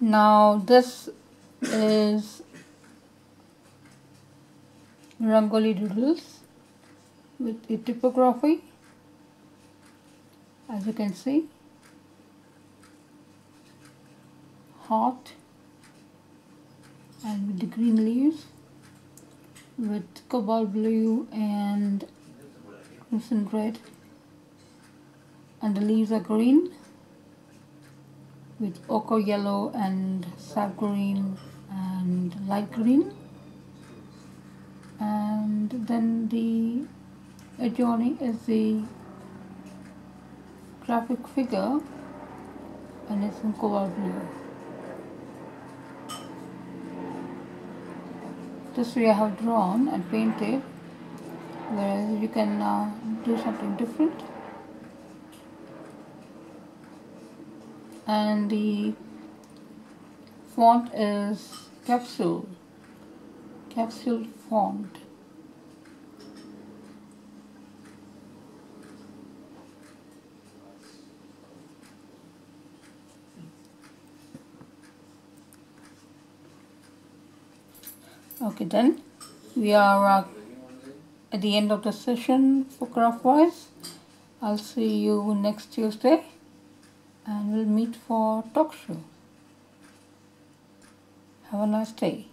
now this is Rangoli doodles with the typography as you can see. Heart and with the green leaves with cobalt blue and crimson red. And the leaves are green with ochre yellow and sap green and light green and then the adjoining is the graphic figure and it's in cobalt blue. This way I have drawn and painted whereas you can uh, do something different and the font is capsule. Capsule font. Okay then we are uh, at the end of the session for craftwise I'll see you next Tuesday and we'll meet for talk show. Have a nice day